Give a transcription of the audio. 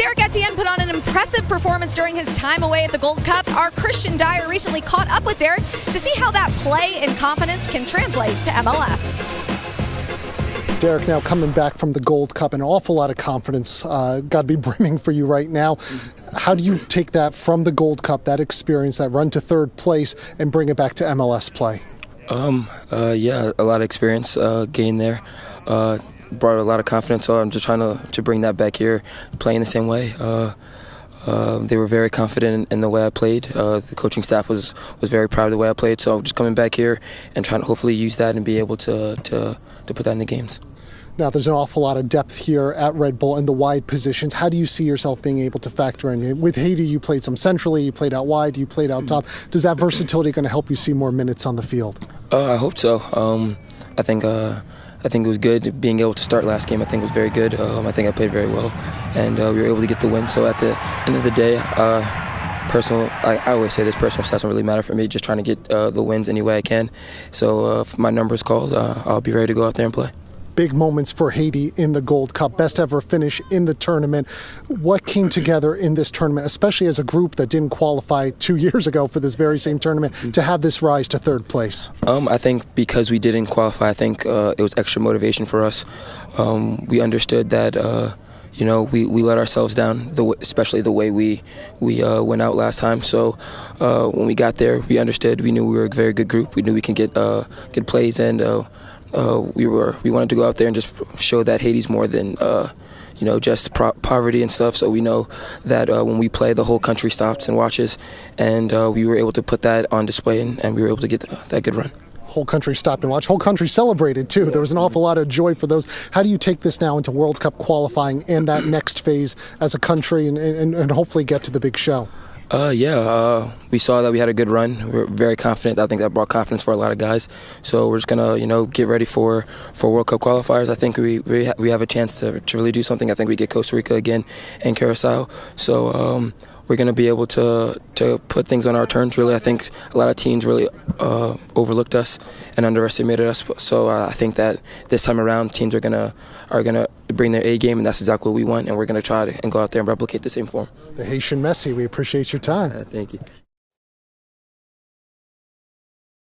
Derrick Etienne put on an impressive performance during his time away at the Gold Cup. Our Kristian Dyer recently caught up with Derrick to see how that play and confidence can translate to MLS. Derrick, now coming back from the Gold Cup, an awful lot of confidence uh, got to be brimming for you right now. How do you take that from the Gold Cup, that experience, that run to third place, and bring it back to MLS play? Um, uh, yeah, a lot of experience uh, gained there. Brought a lot of confidence. So I'm just trying to to bring that back here, playing the same way. Uh, uh, they were very confident in, in the way I played. Uh, the coaching staff was was very proud of the way I played. So just coming back here and trying to hopefully use that and be able to to to put that in the games. Now, there's an awful lot of depth here at Red Bull in the wide positions. How do you see yourself being able to factor in? With Haiti, you played some centrally, you played out wide, you played out top. Does that versatility going to help you see more minutes on the field? Uh, I hope so. Um, I think. Uh, I think it was good being able to start last game. I think it was very good. Um, I think I played very well, and uh, we were able to get the win. So at the end of the day, uh, personal. I, I, always say this personal stats don't really matter for me. Just trying to get uh, the wins any way I can. So uh, if my number is called, uh, I'll be ready to go out there and play big moments for Haiti in the Gold Cup, best ever finish in the tournament. What came together in this tournament, especially as a group that didn't qualify two years ago for this very same tournament, to have this rise to third place? Um, I think because we didn't qualify, I think uh, it was extra motivation for us. Um, we understood that. Uh, you know, we, we let ourselves down, the, especially the way we we uh, went out last time. So uh, when we got there, we understood. We knew we were a very good group. We knew we can get uh, good plays, and uh, uh, we were we wanted to go out there and just show that Haiti's more than uh, you know just pro- poverty and stuff. So we know that uh, when we play, the whole country stops and watches, and uh, we were able to put that on display, and, and we were able to get that good run. Whole country stopped and watched. Whole country celebrated too. There was an awful lot of joy for those. How do you take this now into World Cup qualifying and that next phase as a country, and, and, and hopefully get to the big show? Uh, yeah, uh, we saw that we had a good run. We are very confident. I think that brought confidence for a lot of guys. So we're just gonna, you know, get ready for, for World Cup qualifiers. I think we we, ha- we have a chance to, to really do something. I think we get Costa Rica again and Curacao. So um, we're going to be able to to put things on our terms. Really, I think a lot of teams really uh, overlooked us and underestimated us. So uh, I think that this time around, teams are gonna are gonna bring their A game, and that's exactly what we want. And we're going to try to and go out there and replicate the same form. The Haitian Messi. We appreciate your time. Thank you.